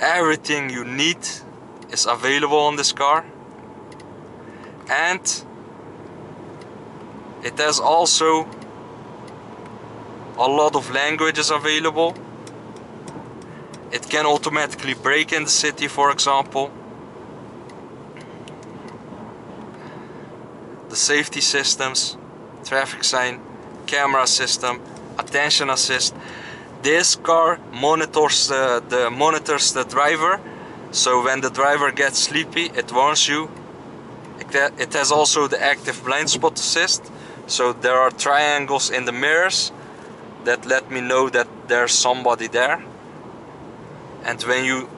everything you need is available on this car. And it has also a lot of languages available. It can automatically brake in the city for example. The safety systems traffic sign camera system attention assist this car monitors the, the monitors the driver. So when the driver gets sleepy it warns you. It has also the active blind spot assist. So there are triangles in the mirrors that let me know that there's somebody there. And when you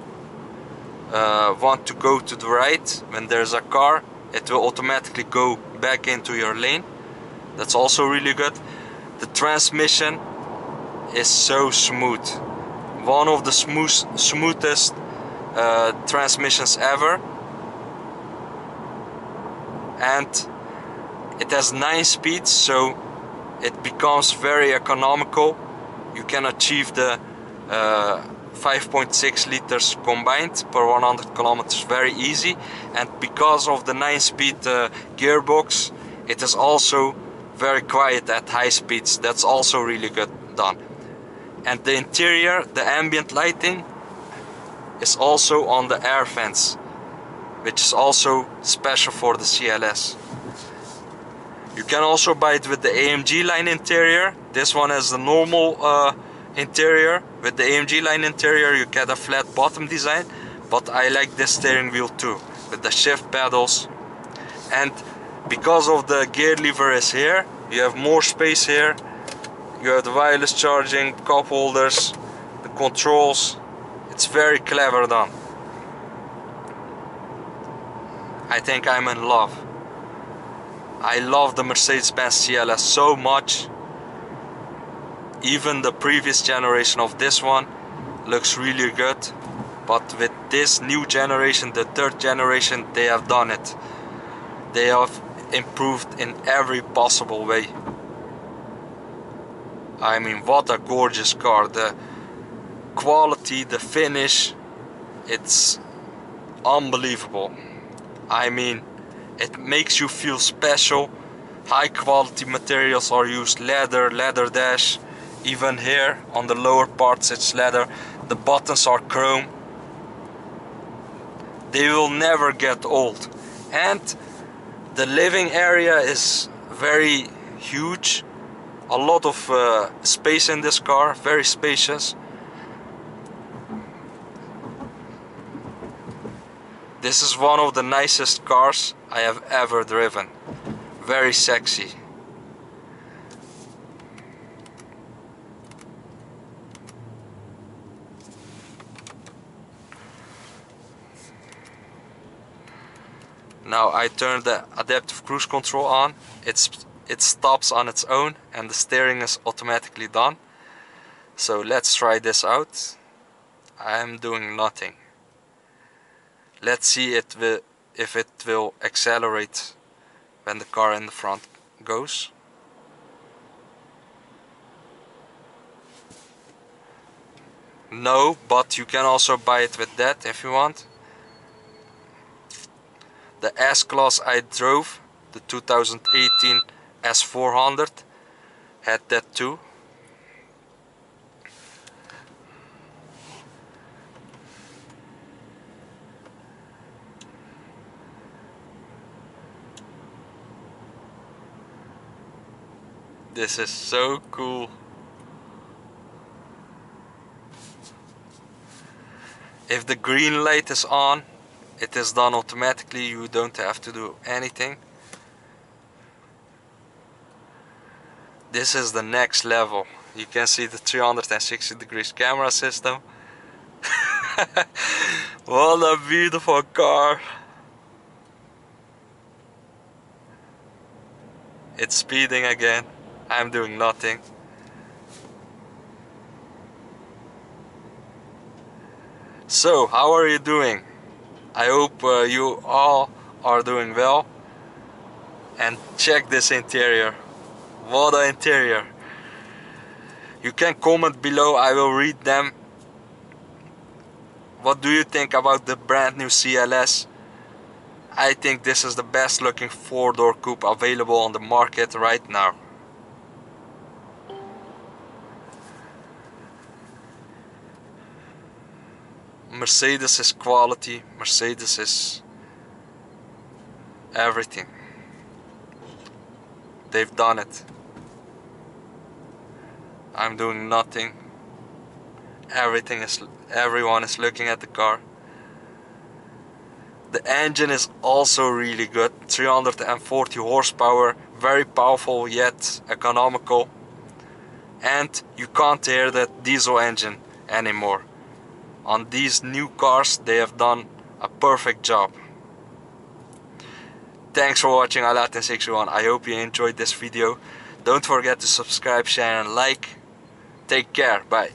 uh, want to go to the right when there's a car it will automatically go back into your lane. That's also really good. The transmission is so smooth. One of the smooth smoothest uh, transmissions ever. And it has 9 speeds so it becomes very economical. You can achieve the uh, 5.6 liters combined per 100 kilometers very easy. And because of the 9 speed uh, gearbox it is also very quiet at high speeds. That's also really good done and the interior the ambient lighting is also on the air vents which is also special for the CLS you can also buy it with the AMG line interior. This one has the normal uh, interior. With the AMG line interior you get a flat bottom design but I like this steering wheel too with the shift pedals and because of the gear lever is here you have more space here you have the wireless charging cup holders the controls. It's very clever done. I think I'm in love. I love the Mercedes-Benz CLS so much. Even the previous generation of this one looks really good but with this new generation the third generation they have done it. They have improved in every possible way I mean what a gorgeous car. The quality the finish it's unbelievable. I mean it makes you feel special. High quality materials are used leather leather dash. Even here on the lower parts it's leather. The buttons are chrome. They will never get old. And the living area is very huge a lot of uh, space in this car very spacious. This is one of the nicest cars I have ever driven. Very sexy. Now I turn the adaptive cruise control on. It's it stops on its own and the steering is automatically done. So let's try this out. I'm doing nothing. Let's see it if it will accelerate when the car in the front goes. No, but you can also buy it with that if you want. The S-Class I drove, the 2018 S400, had that too. This is so cool. If the green light is on, it is done automatically you don't have to do anything this is the next level. You can see the 360 degrees camera system. What a beautiful car. It's speeding again. I'm doing nothing. So how are you doing? I hope uh, you all are doing well. And check this interior what an interior you can comment below I will read them what do you think about the brand new CLS I think this is the best looking four-door coupe available on the market right now Mercedes is quality, Mercedes is everything. They've done it. I'm doing nothing. Everything is everyone is looking at the car. The engine is also really good. 340 horsepower, very powerful yet economical. And you can't hear that diesel engine anymore on these new cars they have done a perfect job thanks for watching Alaatin61 I hope you enjoyed this video don't forget to subscribe share and like take care. Bye